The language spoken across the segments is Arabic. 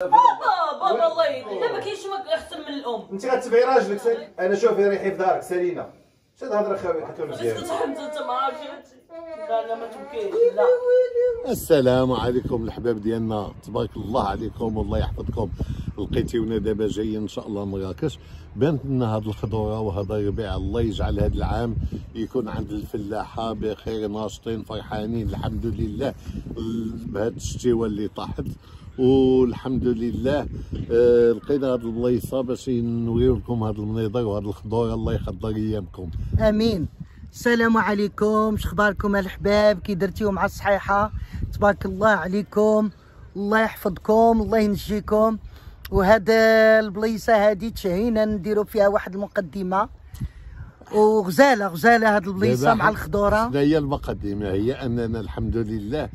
بابا بابا الله يهديك لا ما كاينش ما أحسن من الأم. أنت غتبعي راجلك سالي أنا شوفي ريحي في دارك سالينا اش هاد الهضرة خاوي بس مزيان أنت ما لا لا ما تبكيش لا. السلام عليكم الحباب ديالنا. تبارك الله عليكم والله يحفظكم. لقيتيونا دابا جايين إن شاء الله مراكش. بانت لنا هاد الخضورة وهذا الربيع الله يجعل هذا العام يكون عند الفلاحة بخير ناشطين فرحانين. الحمد لله. بهاد الشتيوة اللي طاحت. والحمد لله. آه لقينا هاد البلايصه باش نوريو لكم هاد المنيضر وهاد الخضوره الله يخضر أيامكم. آمين. السلام عليكم. شخباركم الاحباب كي درتيو مع الصحيحة؟ تبارك الله عليكم. الله يحفظكم الله ينجيكم. وهذا البليصه هذه تشهينا نديروا فيها واحد المقدمة. وغزالة غزالة هذه البليصه دابا مع الخضورة. هي المقدمة؟ هي أننا الحمد لله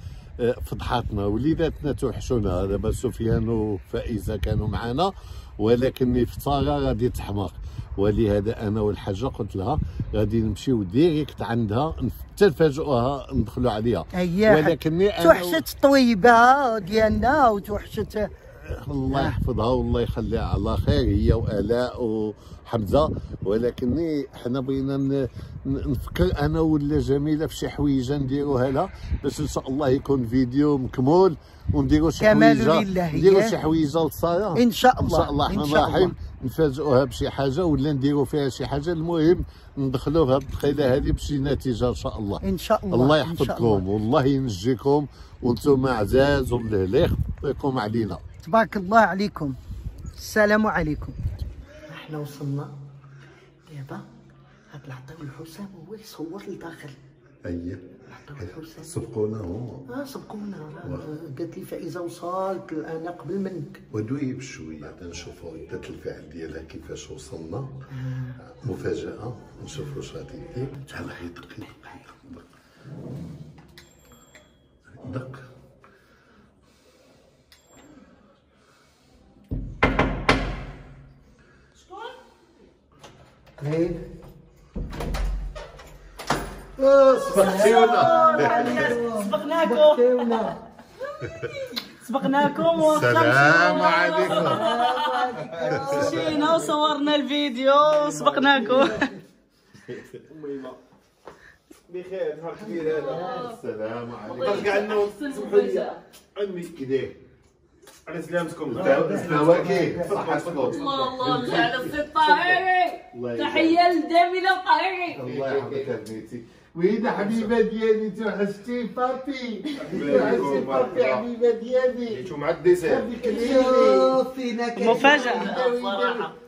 فضحاتنا وليداتنا توحشونا. دابا سفيان وفائزة كانوا معنا ولكن افطاره غادي تحمق ولهذا أنا والحاجة قلت لها غادي نمشيو ديريكت عندها حتى نفاجئوها ندخلوا عليها ولكني توحشت الطويبة ديالنا وتوحشت الله يحفظها والله يخليها على خير هي وألاء وحمزة. ولكني حنا بغينا نفكر أنا ولا جميلة في شي حويجة نديروها لها باش إن شاء الله يكون فيديو مكمول ونديروا شي حويجة. نديروا. شي حويجة للصلاه إن شاء الله إن شاء الله. رايحين نفاجئوها بشي حاجة ولا نديروا فيها شي حاجة المهم ندخلوها بالدخيله هذه بشي نتيجة إن شاء الله. إن شاء الله الله يحفظكم الله. والله ينجيكم وأنتم عزاز واللهليخ يكون علينا. تبارك الله عليكم. السلام عليكم. إحنا وصلنا. دابا هاد العطاو الحسام هو اللي صور لداخل. أي. العطاو الحسام سبقونا هما آه سبقونا. آه، قالت لي فائزة وصلت أنا قبل منك. ودوي بشويه نشوفوا ردة الفعل ديالها كيفاش وصلنا. مفاجأة. نشوفوا واش غادي دير على هي دق دق دق هيك سبقتيونا سبقناكم سبقناكم السلام عليكم مشينا وصورنا الفيديو وسبقناكم بخير نهار كبير هذا السلام عليكم كاع عندنا عمي على سلامتكم الفواكه صحتكم الله الله جعل يحفظك بنيتي وين حبيبه ديالي توحشتي بابي توحشتي بابي حبيبه ديالي جيتو مع ال dessert كيف مفاجاه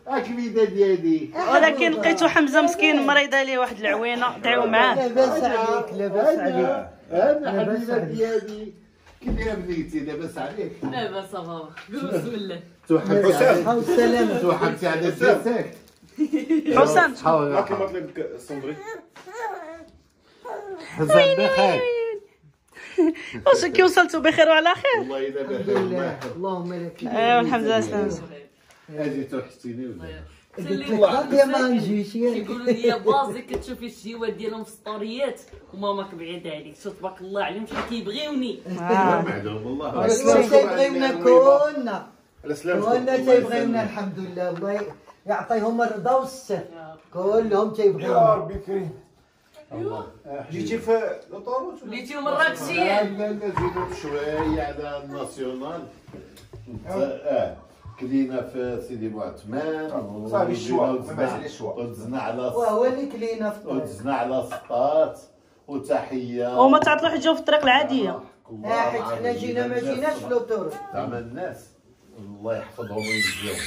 اكبيده ديالي ولكن لقيتو حمزة مسكين مريضه ليه واحد العوينة. دعيو معاه. لاباس عليك لاباس عليك. هذا حبيبة. ديالي كيف يا بنيتي لاباس عليك. لا بس بابا. بسم الله. توحمتي حسام. والسلامة توحمتي على الديسير حسام. راكي مطلب الصندري حزن بخير. واش كي وصلتوا بخير وعلى خير؟ والله الا الحمد بخير اللهم لك. ايوا الحمد لله سلامتك هذه توحشتيني ولا؟ قلت لك غادي ما نجيش كيقولوا لي بازي كتشوفي الشيوات ديالهم في ستوريات وماماك بعيده عليك شوف تبارك الله عليهم شحال كيبغيوني معلوم والله والله تيبغيونا كلنا على سلامتكم كلنا تيبغيونا الحمد لله الله يعطيهم الرضا والستر كلهم يا تيبغيونا ربي كريم جيتي في لوطوروت ولا ليتيو مراكشيه لا لا زيدوا شوية على الناسيونال آه كلينا في سيدي بوعثمان صافي الشوا، ودزنا- ما بعد الشوا. ودزنا على وهو اللي كلينا في الطريق. ودزنا على سقاط وتحية. وما تعطلوا حيت جاو في الطريق العادية. الله آه حيت حنا جينا ما جيناش لوتور زعما الناس. الله يحفظهم ويجزيهم.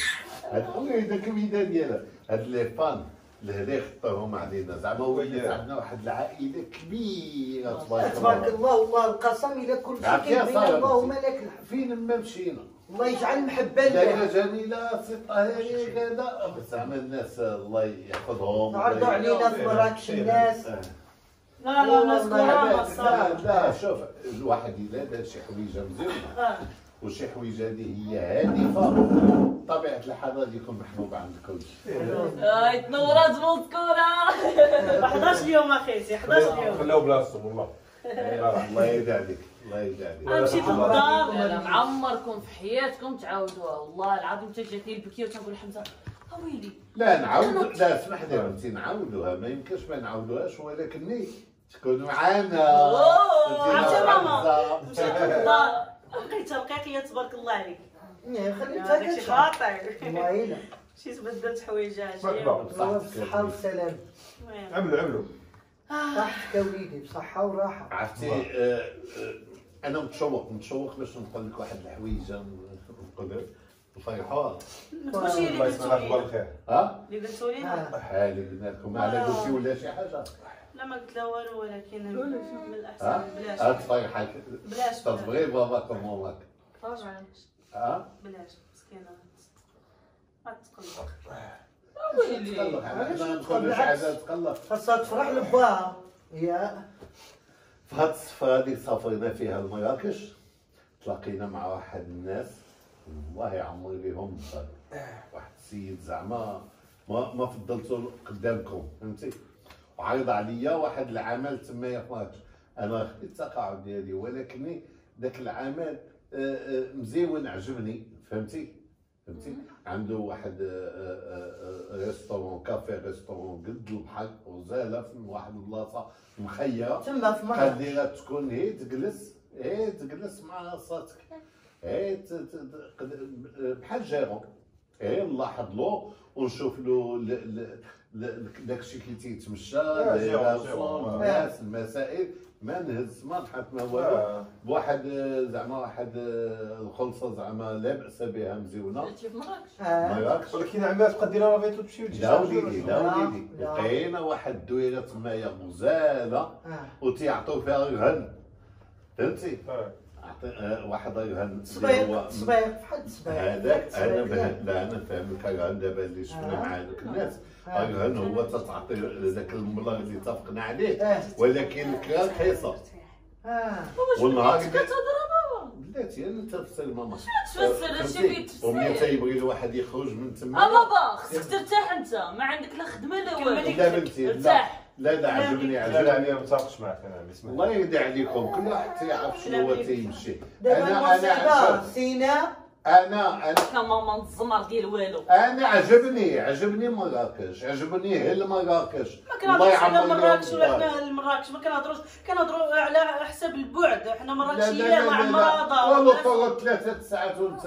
هاد هذا كميده ديالها. هاد لي فان الهلي خطاهم علينا. زعما ولات عندنا واحد العائلة كبيرة تبارك تبارك الله الله. والله القسم إلى كل شيء صاير. اللهم لك الحمد. فين ما مشينا. الله يجعل محبة دايره لك جميله سي طاهري كذا. بس زعما الناس الله يحفظهم عرضوا علينا في مراكش الناس. آه. لا لا ناس والله كرامة لا لا شوف الواحد الا دار شي حويجه مزيونه وشي حويجه هذه هي هادفة. طبيعة الحال غادي يكون محبوب عند الكل. اي تنورات مذكوره 11 يوم اخيتي 11 يوم خلاو بلاصتهم والله. الله يرضي عليك الله يرضى عليك أنا مشيت الله للدار يرحمه. لا معمركم في حياتكم تعاودوها والله العظيم تجاتني البكية وتنقول حمزه اويلي لا نعاود لا اسمح لي بنتي نعاودوها. ما يمكنش ما نعاودوهاش ولكن تكون معانا. عرفتي ماما؟ مشيت للدار لقيتها رقيقيه تبارك الله عليك. إيه، خليتها شي. خاطر. والله إلا. مشيت بدلت حوايجها بالصحة والسلام المهم. عملوا عملوا. صحتك يا وليدي بصحة وراحة. عرفتي آه، آه، أنا متشوق متشوق باش نقول لك واحد الحويجه ما تقولش لي الله يسمعك قلتو اكبر لي. الخير ها؟ اللي قلتو لي؟ آه. حالي قلنا لكم على قلتي ولا شي حاجة؟ لا ما قلت لا والو ولكن من الأحسن ها؟ بلاش. ها تفرحك بلاش تبغي باباك وماماك طبعا. ها؟ بلاش مسكينة. ما تقلق اويلي تقلق علاش؟ نقول تقلق. خاصها تفرح لباها. يا في هاد السفرة اللي سافرنا فيها لمراكش تلاقينا مع واحد الناس الله لهم الدار واحد السيد زعما ما ما فضلته قدامكم فهمتي؟ وعرض عليا واحد العمل تما في مراكش أنا خديت التقاعد ديالي ولكن ذاك العمل آه، آه، مزيون عجبني فهمتي؟ فهمتي؟ عنده واحد آه، آه، آه، ريستورون كافي ريستورون قد البحر وزاله في واحد البلاصة مخيرة. تما في مرة. قادرة تكون هي تجلس هي تجلس مع راساتك هي بحال جيرون هي نلاحظ له ونشوف له ل- ل- ل- داكشي كي تيتمشى آه، لي جيرون، راسون، جيرون. الناس المسائل. ما نهز ما نحط ما والو. بواحد آه، زعما واحد آه، الخلصة زعما لا بأس بها مزيونة. مراكش. آه. مراكش. ولكن عمال تبقى ديرها راه بغيتو تمشيو لا وليدي لا وليدي. لقينا واحد الدويره تمايا غزالة آه. وتيعطيو فيها رهن فهمتي؟ واحد صبيق هو صبيق بحال الصبيق هذاك أنا لا أنا فاهمك دابا اللي شفنا. مع ذوك الناس. آه. الرهن هو تتعطي ذاك المبلغ اللي اتفقنا عليه. آه. ولكن الكرا رخيصه آه. والنهار اللي- بلاتي أنا تفسر؟ ماما تفسر هادشي فهمتي؟ فيه تفسير. وملي تيبغي الواحد يخرج من تما. آه بابا خصك ترتاح أنت. ما عندك لا خدمة لا والو. لا بنتي لا. ارتاح. لا لا عجبني عجبني. لا أنا ما متفقش معك أنا بسم الله. الله يرضي عليكم. كل واحد تيعرف شنو هو تيمشي. دابا أنا أنا سينا. أنا أنا كماما الزمر ديال والو. أنا عجبني عجبني مراكش عجبني هل مراكش. ما كنهضروش على مراكش ولا. حنا لمراكش ما كنهضروش كنهضروا على حساب البعد. حنا مراكشيه مع المرضى والله طلعت ثلاثة ساعات وانت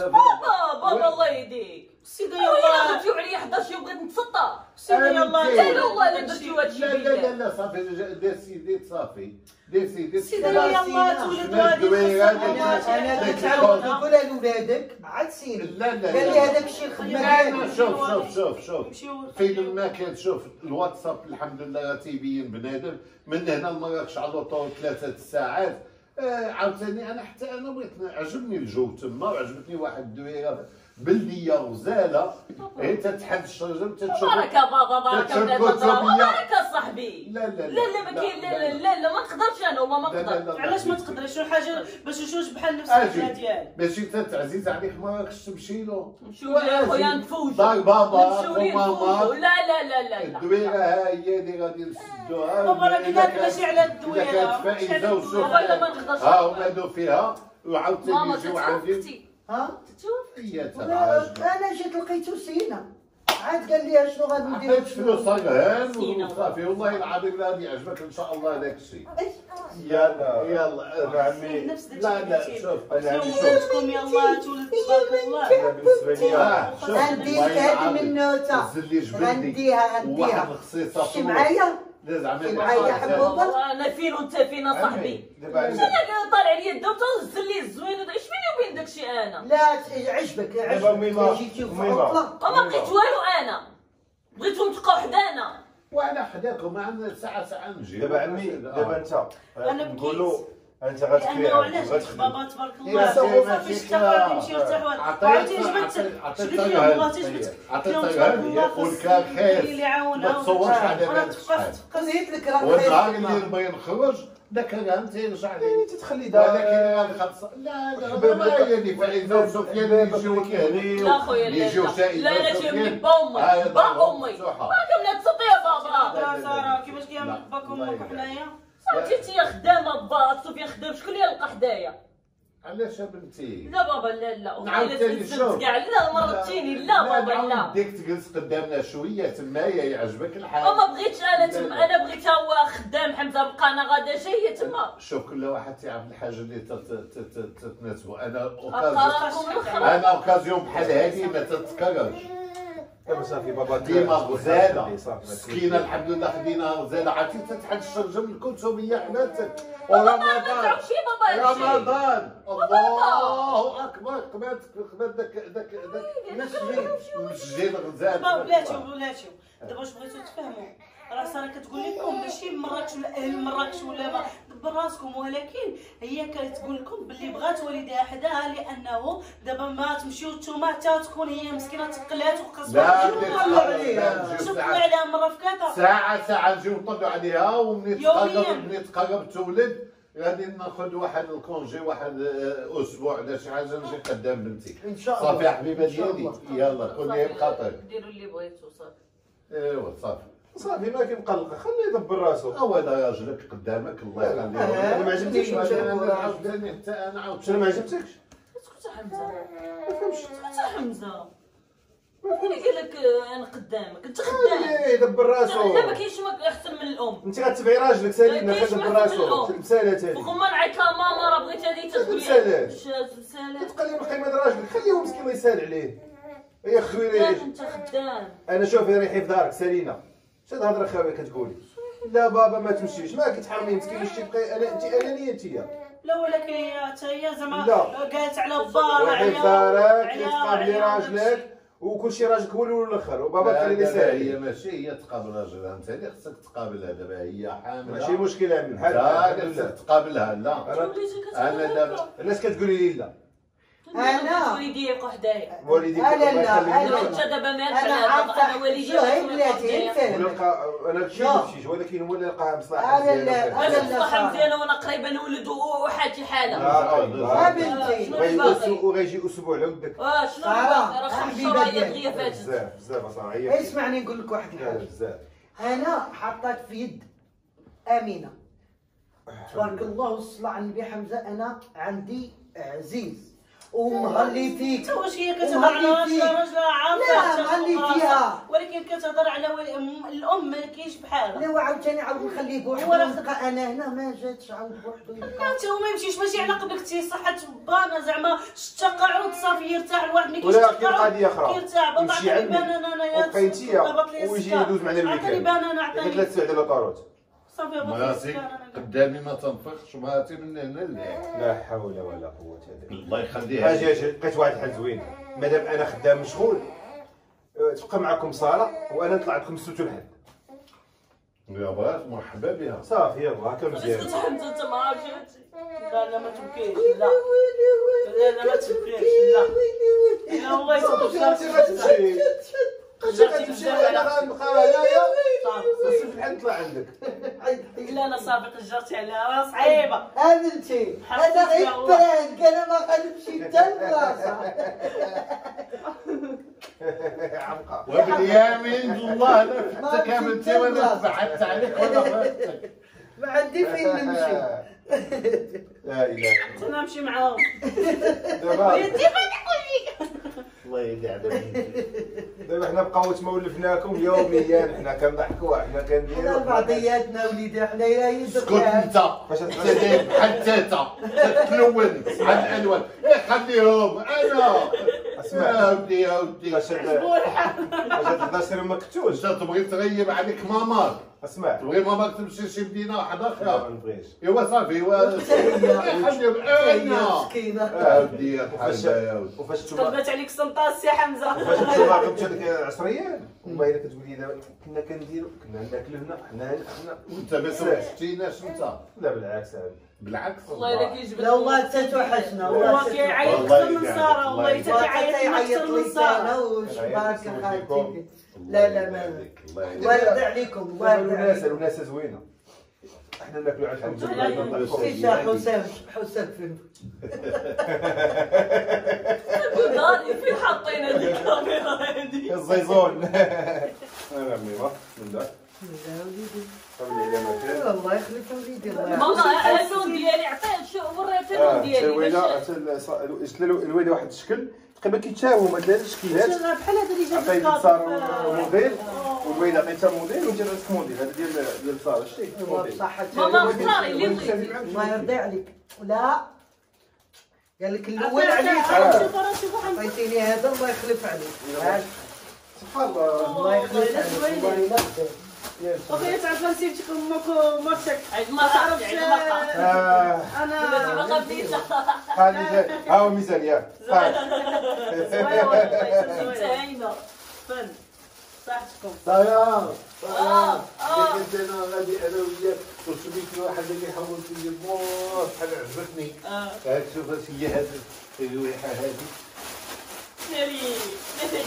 بابا الله يهديك. ويلا يلاه غتجيو عليا 11 يوم بغيت نتسطى. السيده يلاه لا لا والله لا درتيو هادشي لا لا لا صافي دير سيدي صافي. دير سيدي لا، يلاه. تولد اللي أنا لا، أنا لا، كنت لا، عاود لا. نقولها لولادك عاد سينا. لا لا قال لي لا. هذاك الشيء الخدمه لا ديالك لا شوف شوف شوف شوف. فين ما كان شوف الواتساب الحمد لله تيبين بنادم. من هنا لمراكش على طول ثلاثة ساعات آه عاوتاني أنا حتى أنا بغيت عجبني الجو تما وعجبتني واحد الدويرة بلديه غزاله هي تتحد الشجر تتشوف بارك بابا بارك بارك صاحبي لا لا لا لا ما كاين لا لا لا لا ما نقدرش أنا والله ما نقدر لا. علاش ما تقدرش شنو حاجة باش نشوفش بحال نفس الحاجة ديالك باش انت عزيز عليك مراكش تمشي له نمشيو يا خويا نتفوجوا دار بابا وماما لا لا لا لا الدويره ها هي اللي غادي نسدوها بابا راه كانت- ماشي على الدويره كانت ماشي الدويرة. وشوف ما ها هما دو فيها وعاوتاني يجيو عندي ها؟ أنا جيت لقيتو سينا. عاد قال لي شنو غادي ندير عطيت فلوس سينا. وصافي والله. العظيم لا غادي يعجبك إن شاء الله داك الشيء يلا. يلا. عمي. لا لا. شوف أنا عندي شوف. ولادكم يلا تولد تبارك الله. أنا بالنسبة لي آه شوف. لك هذه. من جبدي غنديها واحد غنديها شتي معايا؟ لا زعما شتي معايا حبوب. والله أنا فين وأنت فين صاحبي؟ دابا عندي- أنا طالع عليا الدم تنزل لي الزوين داكشي أنا لا عجبك عجبك جيتي. عطلة. وما بقيت والو أنا بغيتهم تبقاو حدانا؟ وأنا حداكم عندنا ساعة ساعة نجي. دابا عمي دابا أنت. نقولوا أنت لأنه غتكري علاش بابا تبارك الله. صافي. اشتغل يمشي يرتاح عطيت- وعرفتي جبت شريت لي. مراتي؟ جبت والكار خير. اللي يعاونها ما تصورش على بالك شحال. قضيت لك راه والنهار اللي. نبغي نخرج ذاك الرهن تيرجع لي. يعني تتخلي ولكن دار أنا خلص لا لا ما يعني فايزه وسفيان يجيو كهني لا خويا لا يجيو لا لا. تيمني با امي آه، با. باكم لا تسطي يا بابا ساره كيفاش لا، كيعمل أمك يبارك. حنايا؟ انت انت خدامة با سفيان خدام. شكون اللي يلقى حدايا؟ علاش بنتي؟ لا بابا لا لا. تنزل شوف. كاع لا مرتيني لا بابا لا. ديك تجلس قدامنا شوية تمايا يعجبك الحال. ما بغيتش أنا تما أنا بغيت هو خدام حمزة بقى أنا غادا جاية تما. شوف كل واحد تعرف الحاجة اللي تت- تت- تت- تناسبو أنا اوكازيون أنا أوكازيون بحال هذه ما تتكررش. صافي بابا ديما غزاله مسكينه الحمد لله خدينا غزاله عرفتي تتحد الشرجم الكتبيه حماتك ورمضان. رمضان. الله أكبر. قبات قبات داك داك داك مسجين المسجين غزال دابا بلاتي وبلاتي دابا واش بغيتو تفهموا؟ راه ساره كتقول لكم ماشي مراكش ولا أهل مراكش ولا ما دبر راسكم ولكن هي كتقول لكم باللي بغات والديها حداها لأنه دابا ما تمشيو نتوما حتى تكون هي مسكينة تقلات لا وخاصها لا شوفوا عليها مرة في كذا ساعة ساعة نجيو نطلعوا عليها ومني. تقرب مني تقرب تولد غادي ناخذ واحد الكونجي واحد آه، أسبوع ولا شي حاجة نجي قدام بنتي. إن شاء الله. صافي يا حبيبة ديالي. يلا كوني بخاطر ديروا اللي بغيتو صافي. إيوا صافي. صافي ما كاين مقلقه خليه يدبر راسو. هو هذا راجلك قدامك الله يخليه أنا ما عجبنيش أنا ما عاوتاني حتى أنا شنو ما عاوتاني عجبتكش. اسكت حمزة. ما فهمتش اسكت حمزة. اللي قال لك أنا قدامك. أنت خدام خليه يدبر راسو. لا ما كاينش ما أحسن من الأم. أنت غتبعي راجلك سالينا ما ما راسو. المسالات هذه وخما نعيط لها ماما راه بغيت هذه تقول مسالات. مسالات تقلي من قيمة راجلك. خليه مسكين الله يسهل عليه. هي خويري أنت خدام. أنا شوفي ريحي في دارك سالينا. شنو هاد الهضره خاويه كتقولي. لا بابا ما تمشيش ما كتحرمي مسكين واش تبقي أنا انت انانيه انت لا ولكن هي حتى هي زعما. قالت على با ريحي في دارك تقابلي راجلك. وكل شيء راجلك هو الأول والآخر وبابا خليني دابا هي ساهل. ماشي هي تقابل راجلها. أنت اللي خصك تقابلها دابا هي حاملة. ماشي مشكلة من بحال خصك تقابلها لا. أنا دابا الناس كتقولي لي لا. أنا. والدي يبقى حدايا والديك لا، أنا على هذا أنا عارفه والدي شو هي بلاتي؟ ولا الفيلم لقى أنا شوف. نمشيش ولكن هو اللي لقاها مصلحة أنا لا- مزيانة أنا وكذا. لا. مصلحه مزيانة وأنا قريبة نولد وحالتي حالة. لا، بنتي. شنو وغيجي أسبوع على ودك آه شنو؟ راه خمس شرايط. دغيا فاتت بزاف بزاف اصاحبي هي اسمعني نقول لك واحد الحاجة بزاف. أنا حطيت في يد أمينة. تبارك الله والصلاة على النبي حمزة. أنا عندي عزيز. ومهلي فيك؟ حتى واش هي كتهضر على. راجلها راجلها عارفه لا، حتى مهلي راسها. فيها. ولكن كتهضر على الأم ما كاينش بحالها. لا وعاوتاني عاود نخليه بوحدو. ولا- يبقى أنا هنا ما جاتش عاود بوحدو. يبقى أنت هو ما يمشيش ماشي على قبلك تي صحة بانا زعما شتا قعود صافي يرتاح الواحد. ملي ولا كيشتا كاين قضيه أخرى؟ كيرتاح بابا عطيني بانانا أنا يا وبقى انت ضبط لي ويجي. يدوز معنا عطيني الويكاند بانانا حتى عطيني ثلاث ساعات على طاروت صافي مراتي. قدامي ما تنفخش مراتي من هنا لهنا لا حول ولا قوة إلا بالله. الله يخليها أجي أجي لقيت واحد الحل زوين. مادام أنا خدام مشغول أه، تبقى معكم سارة وأنا نطلع لكم السبت والحد يا بغات مرحبا بها. صافي يلا هكا مزيان أنت ما عرفتش لا لا ما تبكيش لا. لا لا ما تبكيش لا. لا والله صافي يصبر انت غتمشي جاتي غتمشي أنا غنبقى هنايا. صافي. والحد نطلع عندك. لا لا صافي. قجرتي عليها راه صعيبه بنتي هذا غير برانك أنا ما غنمشي حتى لراسها عمقى. وباليمين الله لا ما فتك بنتي ولا. بعدت عليك ولا فاتك ما عندي فين نمشي. لا إله أنا نمشي معاهم. دابا. الله يهدي على بنتي دابا حنا بقاو تمولفناكم يوميا حنا كنضحكوا حنا حنا كنديروا بعضياتنا وليدي حنايا يدك اسكت أنت. فاش انت داير بحال تاتا تتلون على الألوان. إيه خليهم. أنا أسمع. يا ودي يا ودي. فاش فاش تهضر سير ما كتوش انت تبغي تغيب عليك ماماك أسمع. تبغي ماماك تمشي شي مدينه واحدة لا ما أخرى نبغيش. إيوا صافي إيوا. مسكينة. يا ودي يا وفاش وفاش نتوما قلبت عليك سنطاس يا حمزة. فاش نتوما غبتوا هذيك العصريان وما إلا كتقولي دابا كنا كنديروا كنا ناكلوا هنا حنا هنا حنا وأنت ما سمعتيناش أنت؟ لا بالعكس بالعكس. والله الا كيجبد لا والله تتوحشنا هو والله كيعيط والله أكثر من. ساره الله والله يقعد. تيعيط يعيط أكثر من لي ساره وشبارك خالتي لا لا ما الله يرضي عليكم الله يرضي الناس عليكم. الناس زوينة. إحنا ناكلوا على الحمد لا، لا، لله حسام حسام فين داري فين حاطين هذه الكاميرا هذه الزيزون. أنا ميمه من كان الله يخليك وليدي الله. صا- شت له الوالده واحد الشكل تقريبا كيتشابهوا مثلا التشكيلات بحال هذا اللي جاب عطيت لساره موديل والوالده عطيتها موديل وانت عطيتك موديل. هذا ديال ديال ساره شتي ماما اختاري اللي بغيتي الله يرضي عليك. لا قال لك الأول عليك عطيتيني هذا الله يخلف عليك. سبحان الله. الله يخلف عليك. لا تدير. اخويا تعرف نسيتك أمك ومرتك ما قبليش هذه ميزان ها هو ميزان فن صحتكم سلام. كنت أنا غادي أنا وياك وسميت واحد اللي حول في الموت بحال عجبتني هاك شوف اش هي هذه الريحه هذه ناري ناري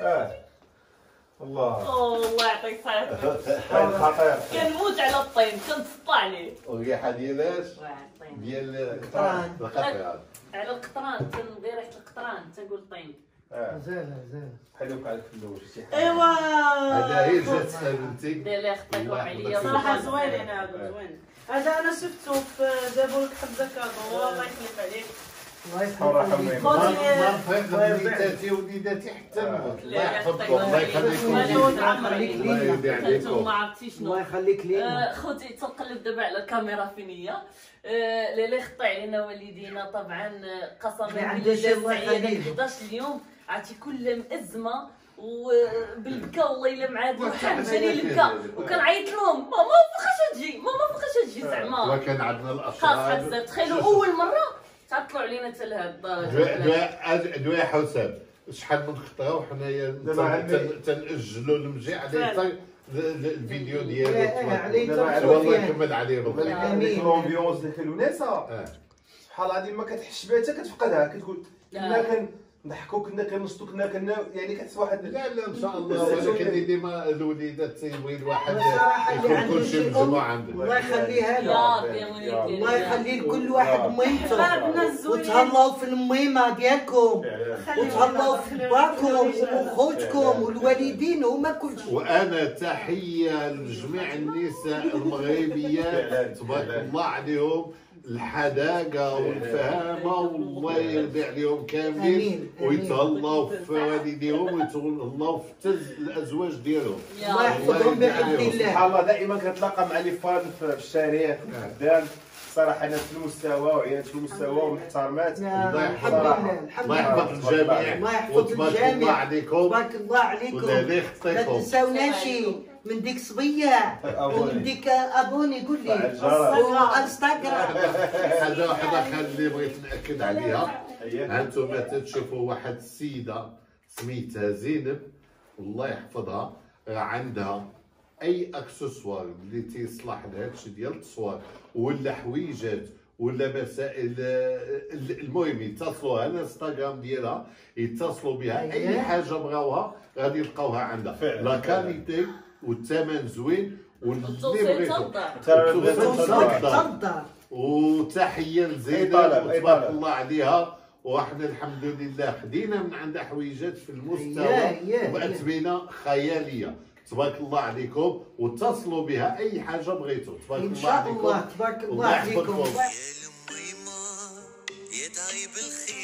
والله. الله. الله يعطيك الصحة هذا خطير كنموت على الطين كنتسطى عليه الريحه ديال اش الطين ديال القطران. القطران. على القطران تنبغي ريحة القطران تنقول طين. آه. زين زين حلو بحال في الأول شي حاجة. إيوا. هذا هي جات بنتي خطيك عليا. صراحة زوينين هادو زوين. هذا أنا شفته في جابوا لك حبه كادو الله يخلف عليك. الله ما حتى نموت الله يحفظكم الله يخليكم عليكم. ما يخليك لينا. آه، خوتي تنقلب دابا على الكاميرا فين هي آه، اللي خطي علينا والدينا طبعا. آه، قسما بالله الله السعيده يخليه. 11 اليوم عرفتي كل مأزمة وبالبكا والله إلا مع هاد الحال جاني البكا وكنعيط لهم. ماما فوقاش تجي. ماما فوقاش تجي زعما. وكان عندنا خاص الاشرار حتى تخيلوا أول مرة تعطلوا علينا حتى لهاد الدرجه دواء دواء دواء حساب. شحال من خطره وحنايا تنأجلوا المجيء عليه ال- الفيديو ديالو والله فيها. كمل عليه ولكن آمين. ديك الوناسه آه. سبحان الله العظيم ما كتحش بها حتى كتفقدها. كتقول كنا كنضحكوا كنا كننشطوا كنا كنا يعني كتحس واحد. لا لا إن شاء الله ولكن ديما الوليدات تيبغي الواحد يكون عنده كل شي شيء أم مجموع عنده الله يخليها له. الله يخلي لكل واحد الزوينين وتهلاو في الميمه ديالكم. وتهلاو في باكم وخوتكم والوالدين وما كل شيء وأنا تحية لجميع النساء المغربيات تبارك الله عليهم. الحداقه والفهامه والله يرضي عليهم كاملين. ويتهلاو في والديهم ويتهلاو في الأزواج ديالهم. يا الله. يحفظهم بحفظ سبحان الله. الله دائما كنتلاقى مع لي فان في الشارع في الخدام. صراحة ناس في المستوى وعيالات في المستوى ومحترمات. نعم، الله لله يحفظ الجميع. الله يحفظ وتبارك الله الجميع. عليكم. تبارك الله عليكم. ما تنساوناش. من ديك صبية ومن ديك أبوني قول لي. وانستغرام حاجة واحدة كان اللي بغيت نأكد عليها. هانتوما تتشوفوا واحد السيدة سميتها زينب الله يحفظها راه عندها أي أكسسوار اللي تيصلح لهادشي ديال التصوير ولا حويجات ولا مسائل ال- المهم يتصلوا على الإنستغرام ديالها يتصلوا بها أي أييه. حاجة بغاوها غادي يلقاوها عندها فعلا، لا. كاليتي والثمن زوين واللي بغيتو. تفضل وتحية لزينب وتبارك. الله عليها. وحنا الحمد لله خدينا من عندها حويجات في المستوى وبأثمنة خيالية. تبارك الله عليكم. واتصلوا بها أي حاجة بغيتوا تبارك إن الله شاء الله عليكم. تبارك الله عليكم. يا يا الخير.